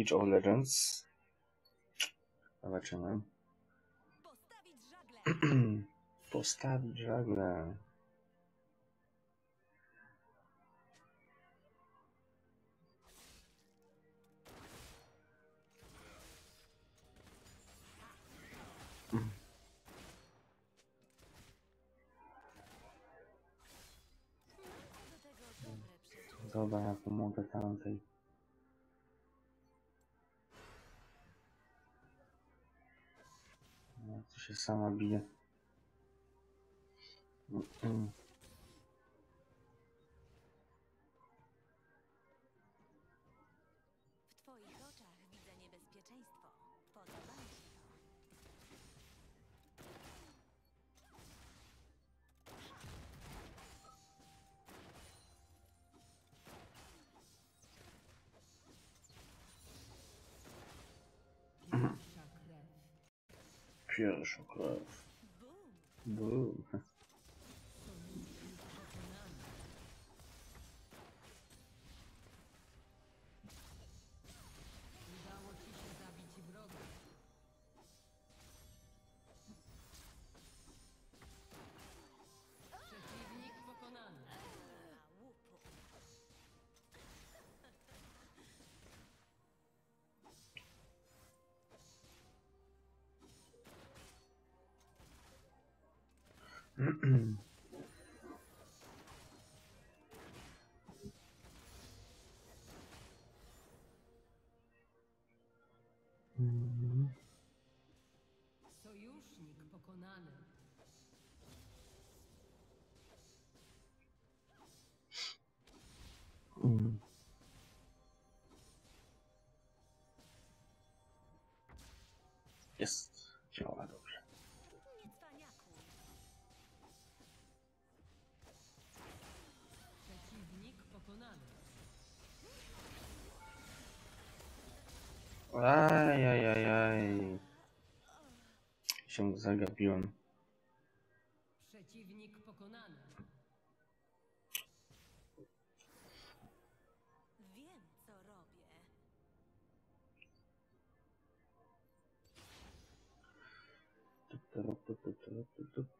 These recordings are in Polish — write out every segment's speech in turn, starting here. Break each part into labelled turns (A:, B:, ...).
A: League of Legends. Zobaczymy.
B: Postawić żagle!
A: Dobra, ja pomogę tamtej.
B: сам
C: обиден. М-м.
A: purge encore.
B: Boom.
A: Boom.
C: Sojusznik pokonany.
A: Mm. Jest. Działa dobrze. Ajajajaj. Się zagapiłem.
C: Przeciwnik pokonany.
B: Wiem, co robię.
C: Tu.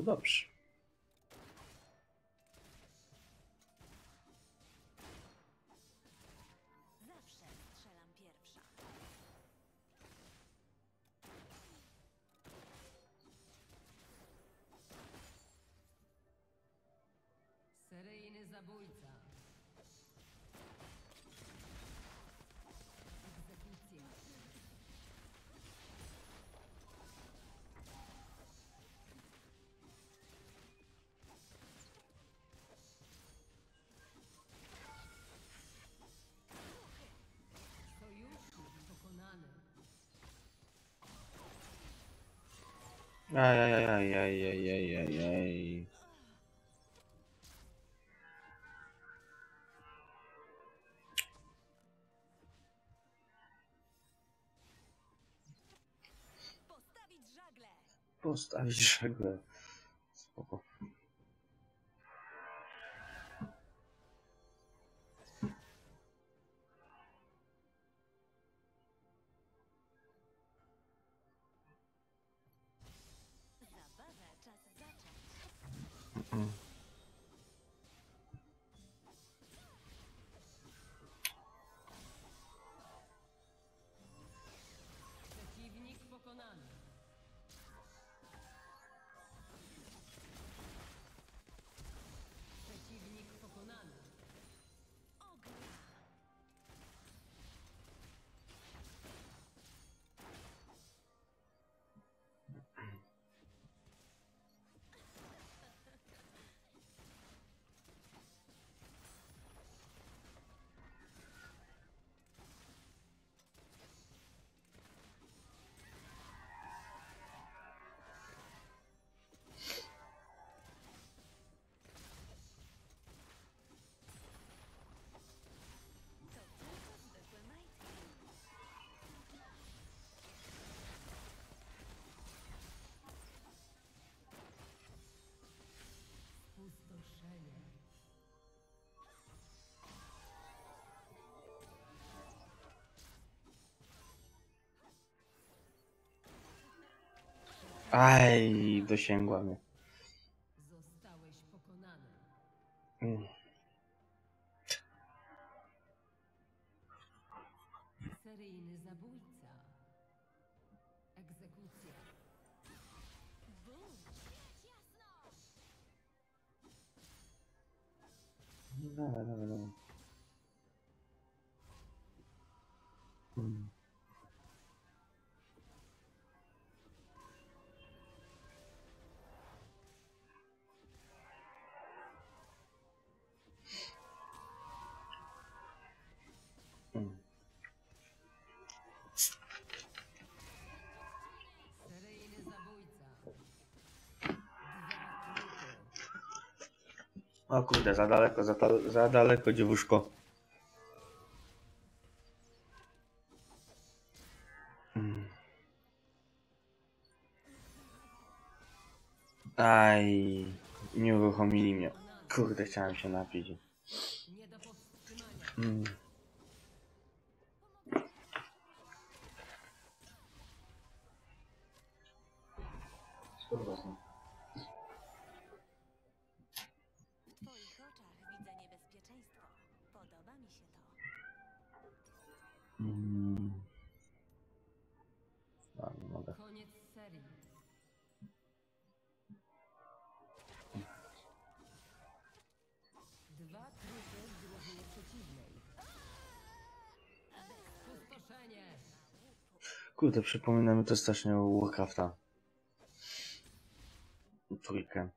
A: To dobrze.
B: Zawsze strzelam pierwsza.
C: Seryjny zabójca.
A: Ajajajajajajajajaj.
B: Postawić żagle!
A: Postawić żagle. Mm. Aj, dosięgła mnie.
C: Zostałeś pokonany. Seryjny zabójca. Egzekucja.
A: Dawaj, dawaj, dawaj. Mm. O kurde, za daleko, za, za daleko dziewuszko. Mm. Aj, nie uruchomili mnie. Kurde, chciałem się napić. Mm. Kurde, przypomina mi to strasznie Warcrafta. Trójkę.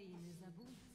C: Seryjny zabójca. Dominacja.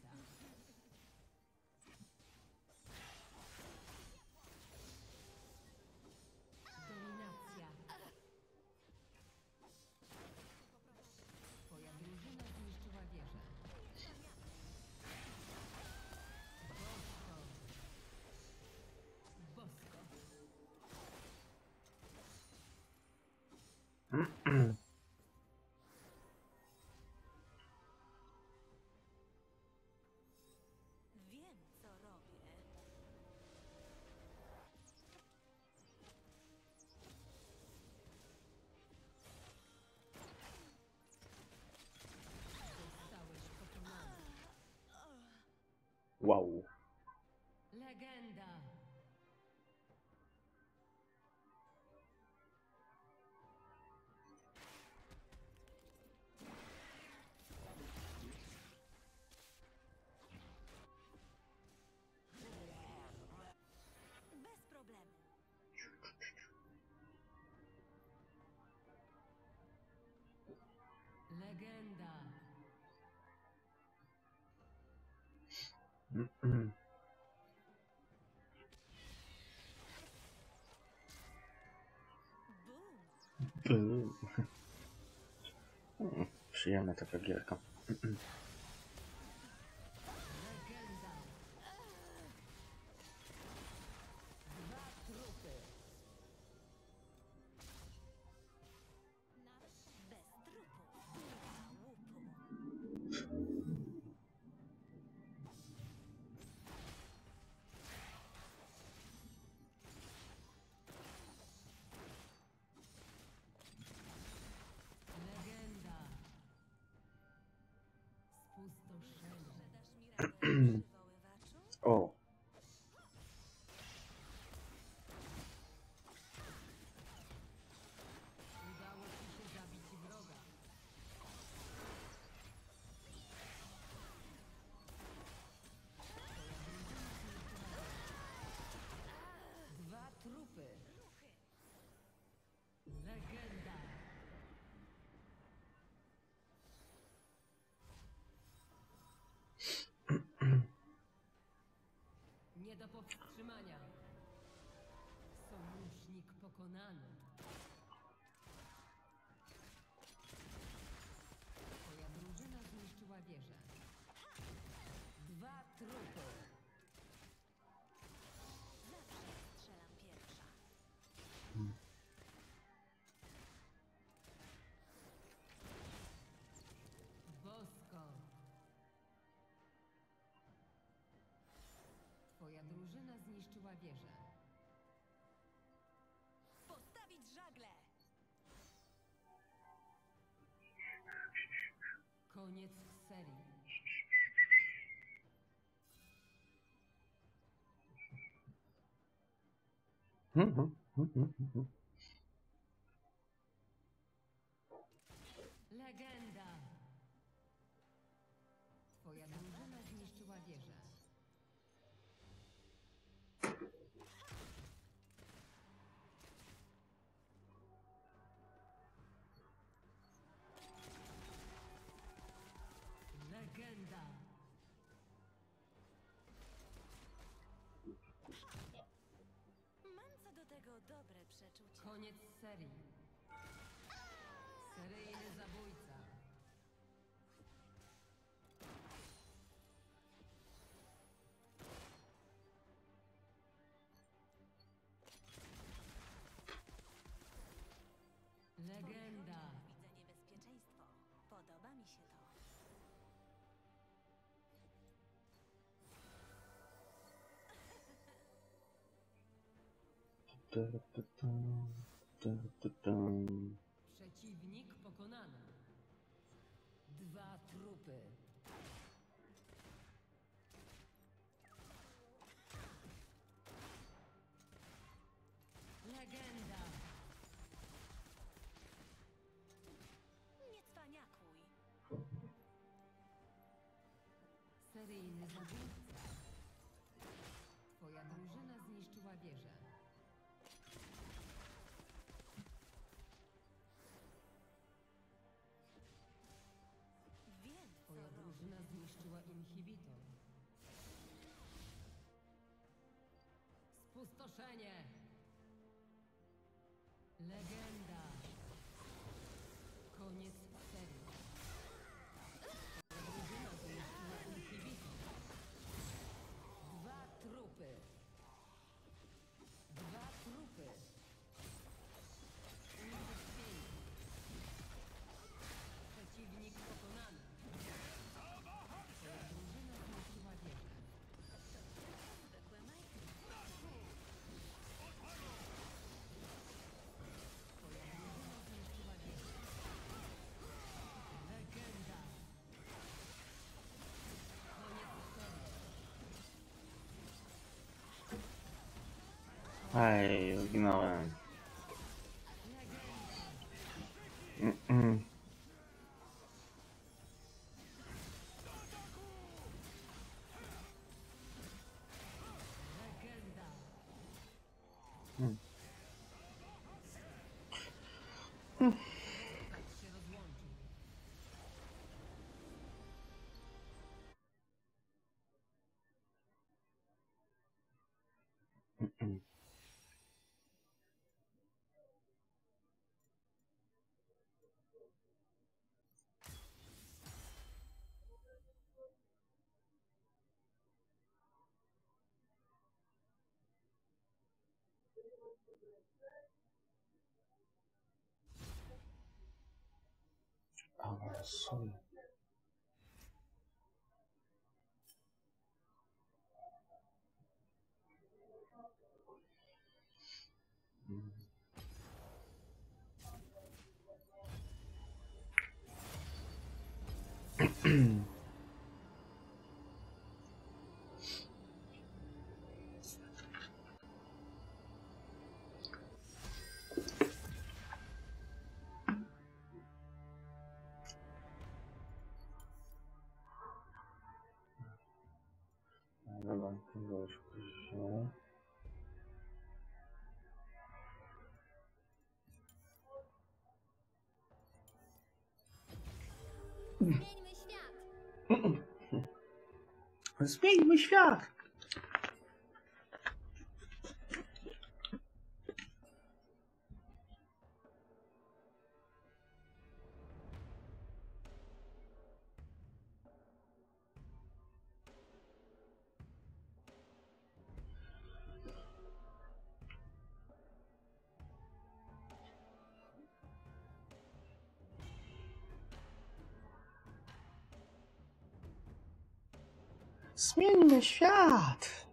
A: Wow.
C: Legenda.
B: Bez problemu.
C: Legenda.
A: Przyjemna taka gierka.
C: Powstrzymania. Sojusznik pokonany. Twoja drużyna zniszczyła wieżę. Dwa trupy. Twoja drużyna zniszczyła wieżę.
B: Postawić żagle!
C: Koniec serii.
A: Mhm, mhm,
B: przeczucie.
C: Koniec serii. Seryjny Przeciwnik pokonany. Dwa trupy. Legenda.
B: Nie cwaniakuj.
C: Seryjny zabójca. Inhibitor. Spustoszenie! Legenda! Serii.
A: Ej, zginąłem.
C: Legenda.
A: Mm-mm.
C: Legenda. Tak się rozłączył.
A: Mm-mm. Ale sorry. Dobra, Espelho, mas fiar.
B: Zmieńmy świat!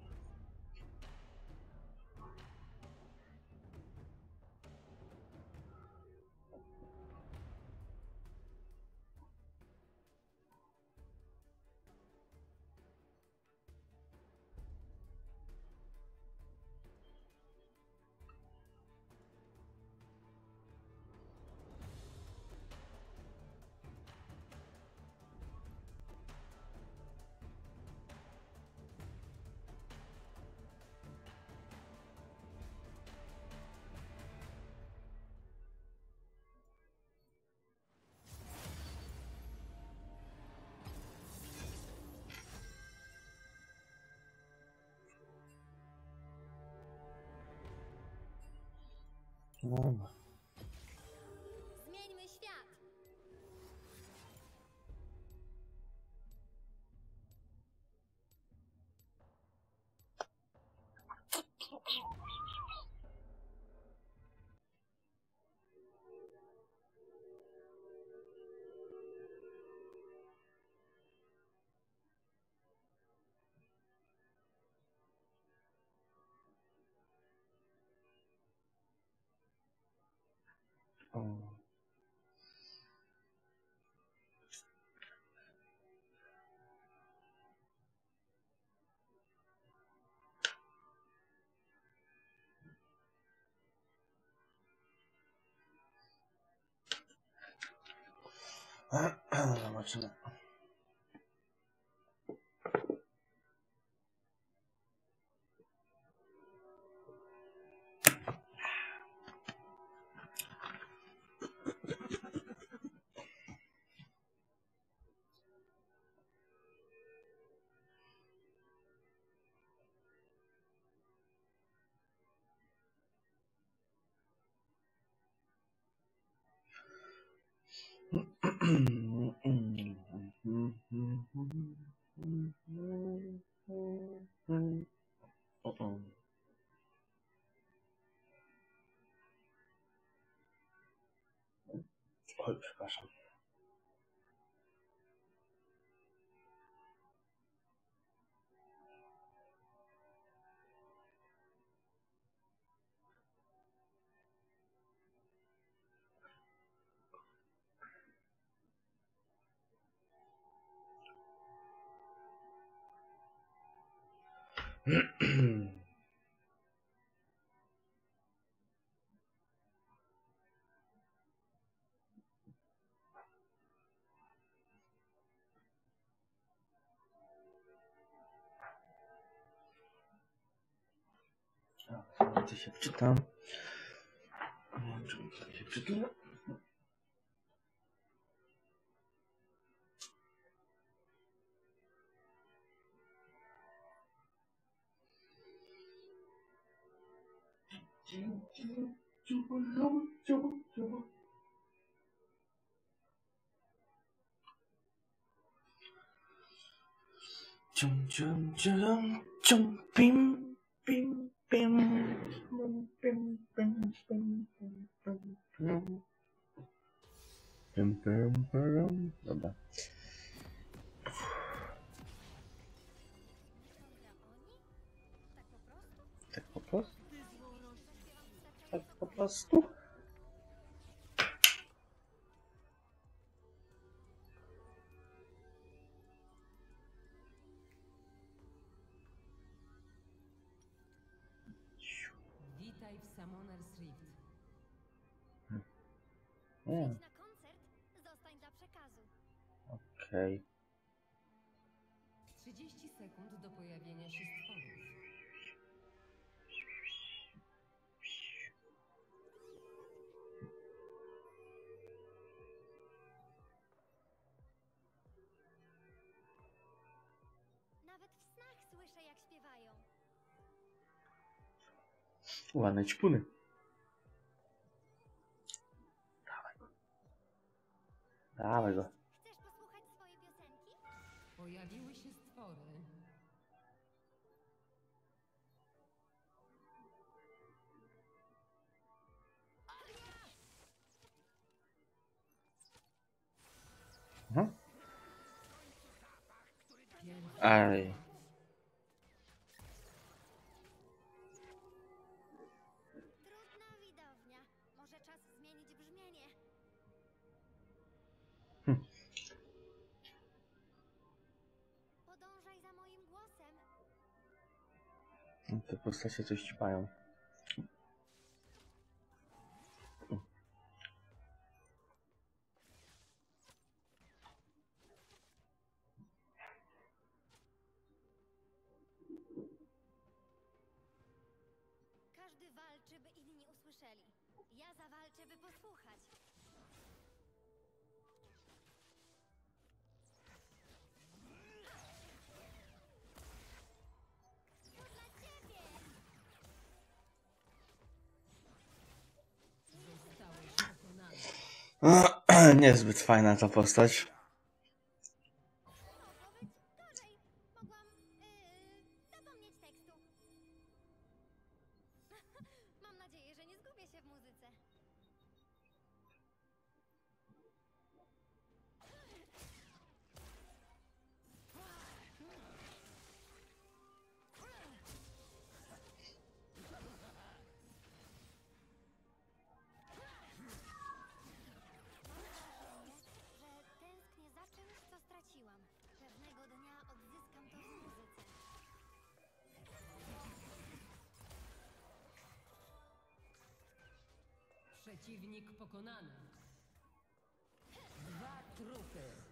A: 嗯
B: 啊 怎
A: 我知道上。嗯。Ja to się wczytam. To się wczytuje. Chum chum chum chum bim bim Dobra.
B: Tak po prostu?
A: Tak po prostu? Nie,
B: na koncert, zostań dla przekazu.
A: okej.
C: 30 30 sekund do pojawienia się stworów.
D: Nawet w snach słyszę, jak śpiewają.
A: Ładne ćpuny. Dawaj go.
D: Chcesz posłuchać swojej piosenki?
C: Pojawiły się stwory.
A: Mhm. Aj. Postacie coś.
D: Każdy
A: Niezbyt fajna ta postać.
D: Mam nadzieję, że nie zgubię się w muzyce.
C: Przeciwnik pokonany. Dwa trupy.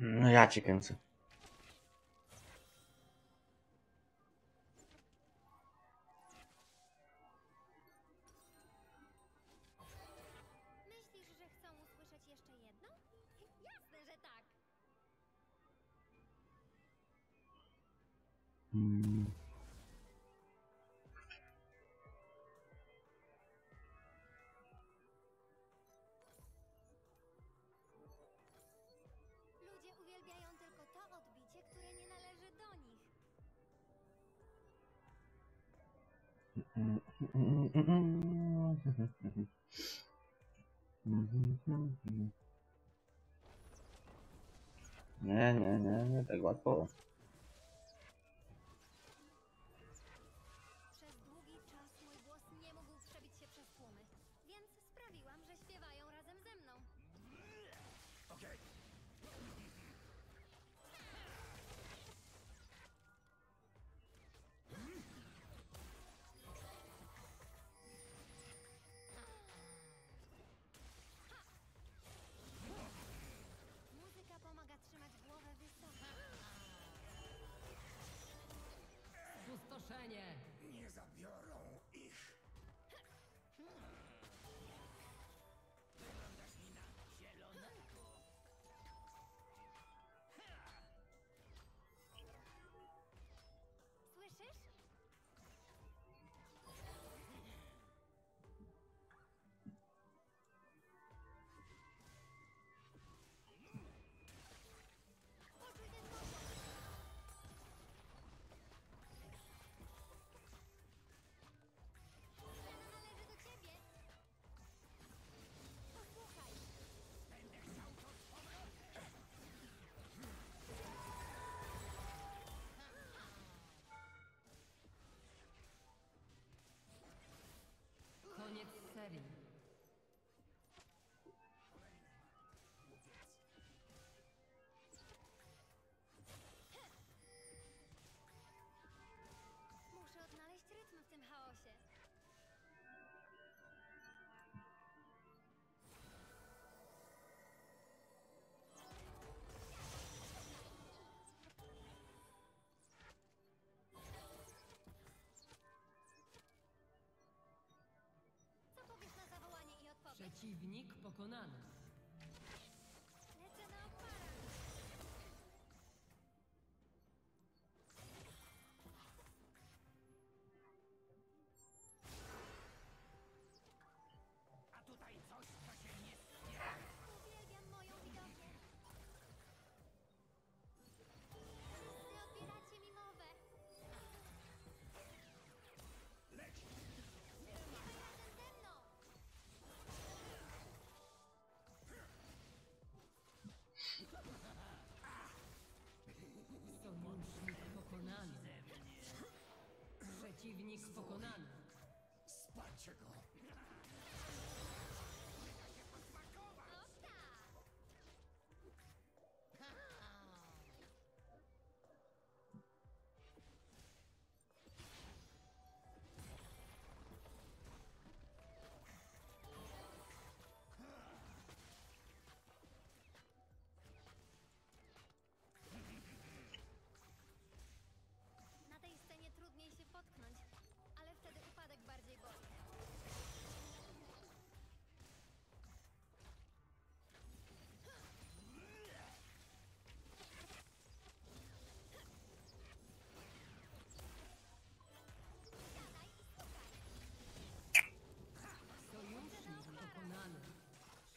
D: No ja cię kręcę.
E: Nie.
F: Zabiorą.
E: installée.
C: Przeciwnik pokonany. Spot pokonany.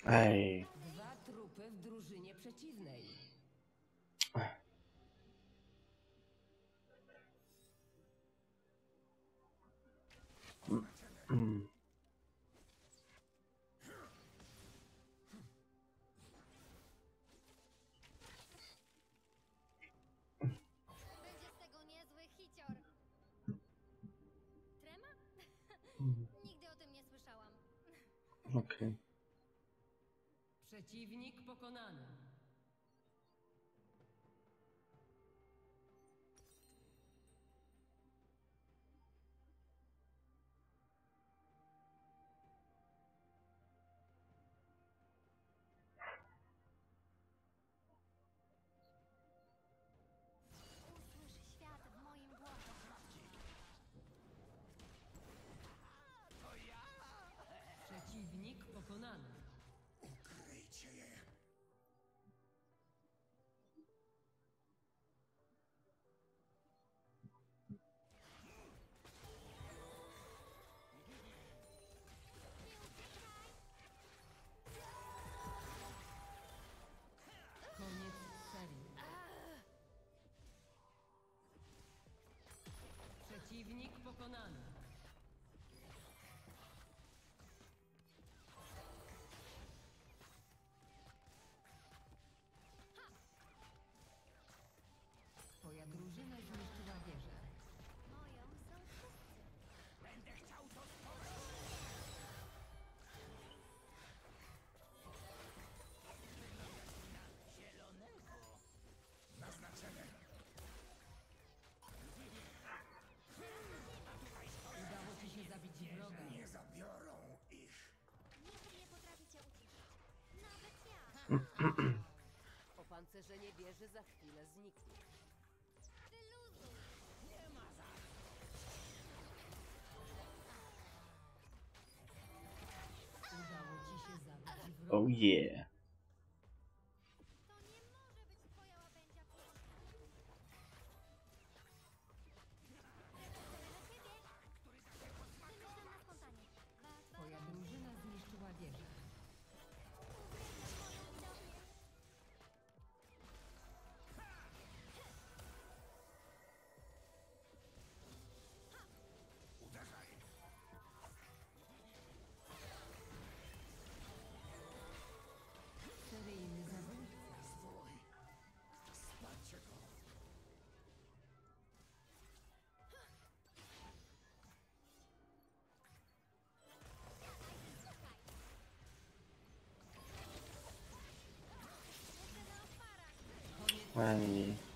D: 哎
C: Przeciwnik pokonany. Wnik pokonany. Opancerzenie wieży za chwilę zniknie.
D: Oh yeah. 欢
C: 迎你。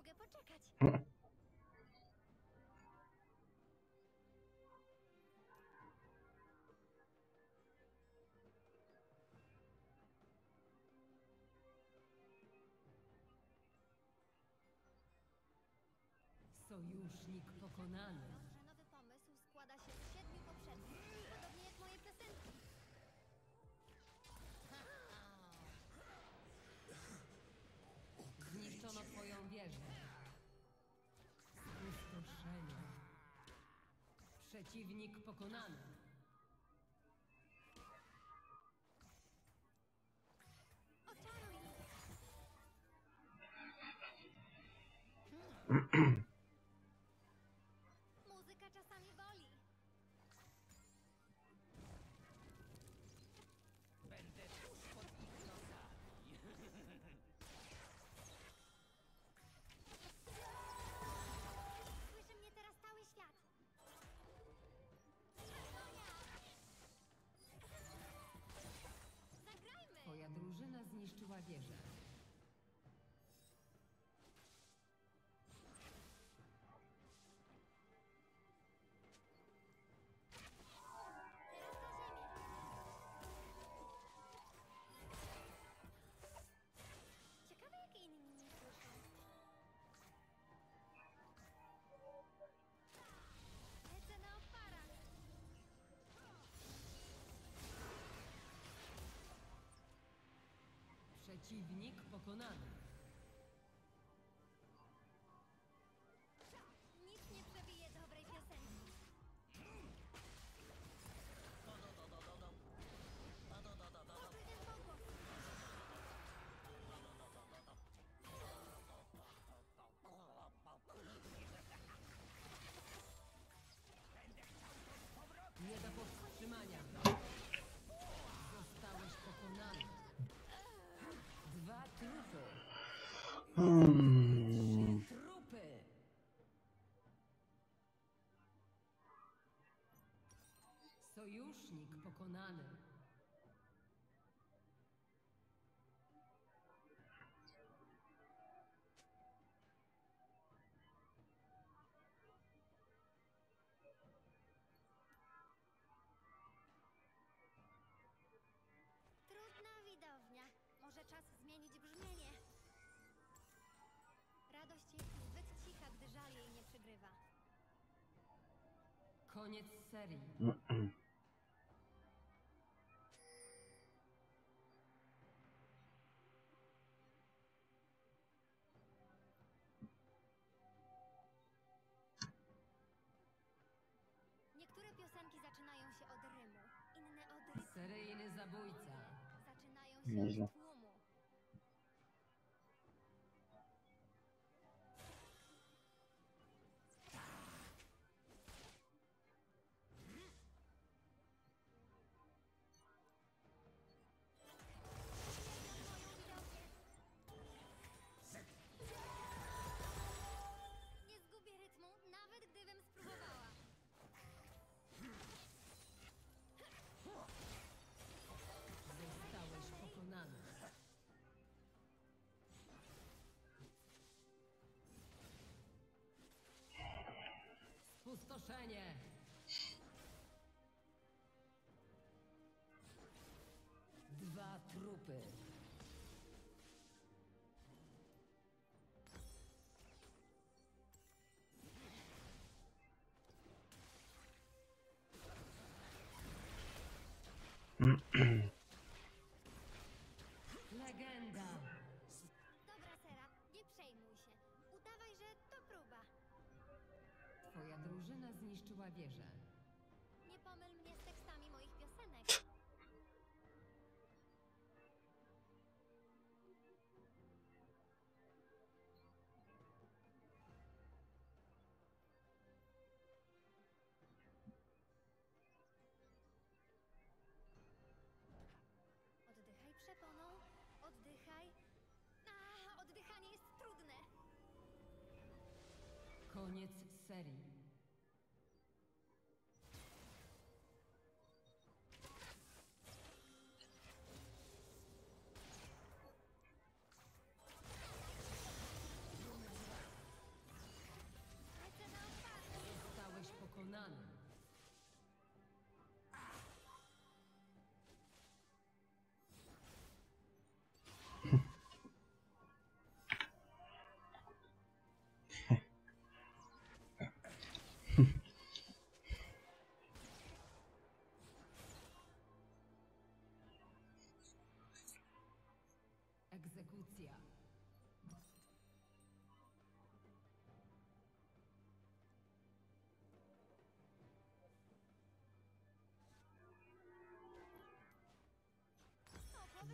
G: mogę poczekać.
C: Sojusznik pokonany. Przeciwnik pokonany. Zniszczyła Przeciwnik pokonany. Pokonany.
D: Trudna widownia. Może czas zmienić brzmienie. Radość jest zbyt cicha, gdy żal jej nie przygrywa.
C: Koniec serii. zabójca.
D: Zaczynają się
A: Nieźle.
C: Spustoszenie. Dwa trupy. Legenda. Zniszczyła wieżę.
D: Nie pomyl mnie z tekstami moich piosenek. Oddychaj przeponą, oddychaj. A, oddychanie jest trudne.
C: Koniec serii. Egzekucja.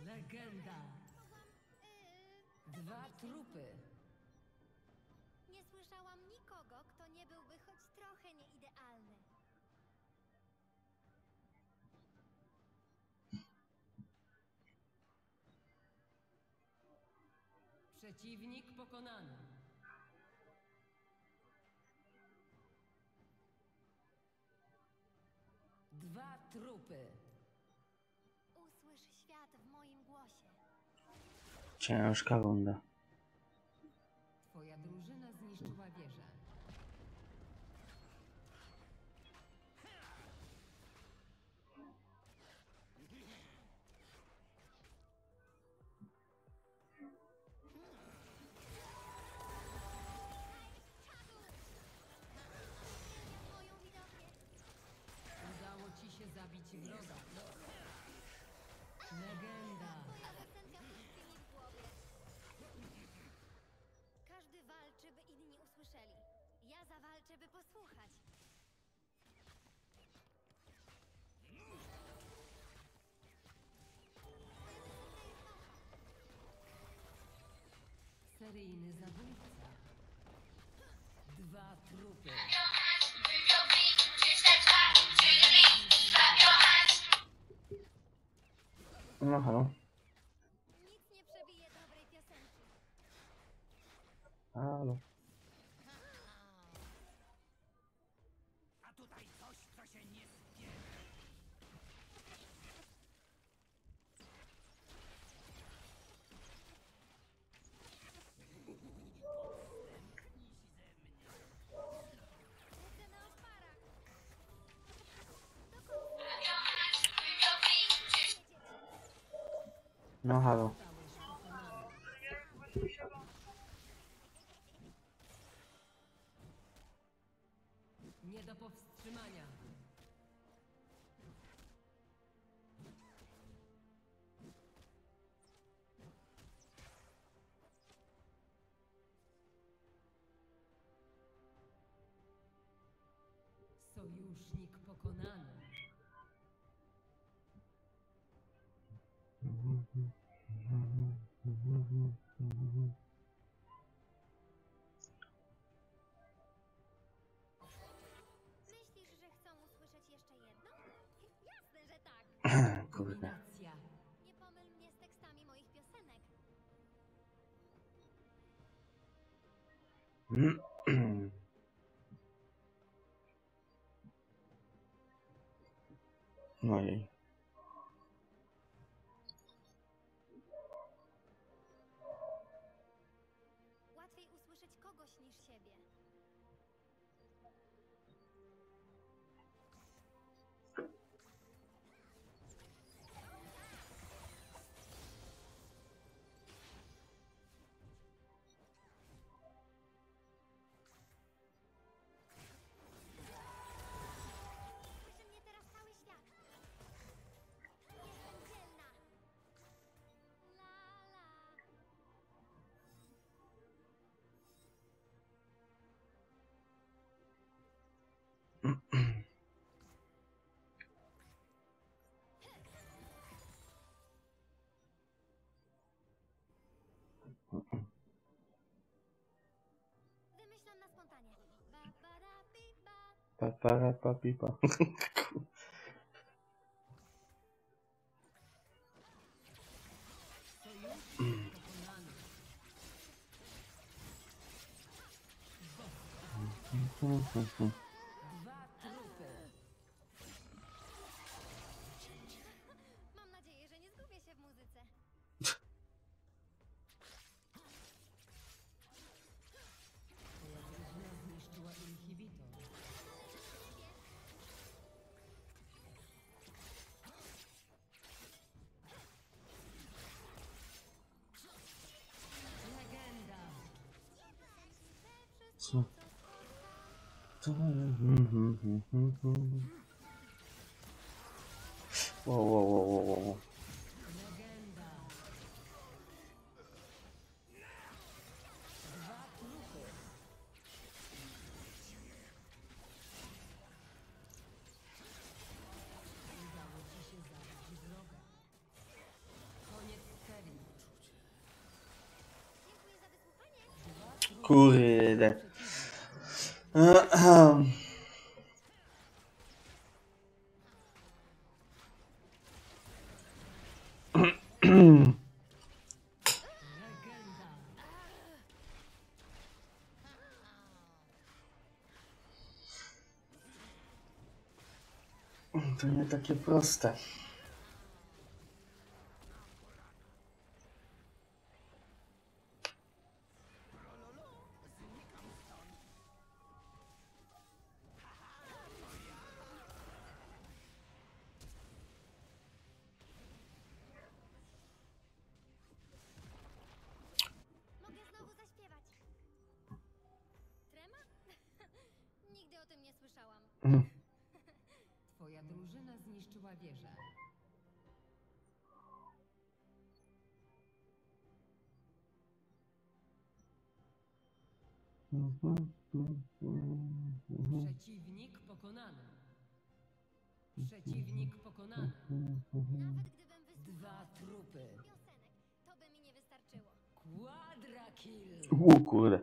C: Legenda. Dwa trupy.
D: Nie słyszałam nikogo, kto nie byłby choć trochę nieidealny.
C: Przeciwnik pokonany. Dwa trupy.
D: Usłysz świat w moim głosie.
A: Ciężka runda.
D: Usłyszeli. Ja zawalczę, by posłuchać.
C: Seryjny zabójca. Dwa trupy.
A: No halo. No halo.
C: Nie do powstrzymania. Sojusznik pokonany.
D: Myślisz, że chcą usłyszeć jeszcze jedno? Jasne, że tak.
A: Kurde.
D: Nie pomyl mnie z tekstami moich piosenek.
A: Ojej.
D: Wymyślam na spontanie. Ba, ba, da, bi, ba.
A: Pa, para, pa, pipa.
C: Sojusznik pokonany.
A: Wow, wow, wow, To nie takie
C: Przeciwnik pokonany. Przeciwnik pokonany.
D: Nawet gdybym wysłuchała
C: Dwa trupy.
D: piosenek, to by mi nie wystarczyło.
C: Quadra kill.
A: U kurde.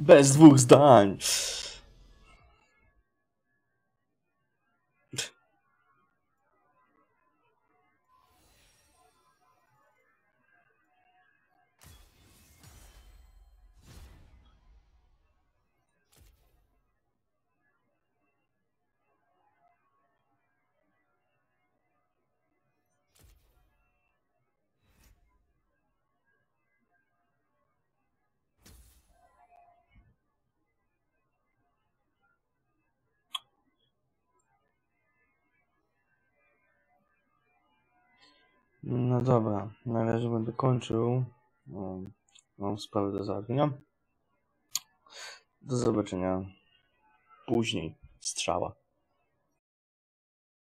A: Bez dwóch zdań. Dobra, na razie będę kończył. Mam sprawę do załatwienia. Do zobaczenia później. Strzała.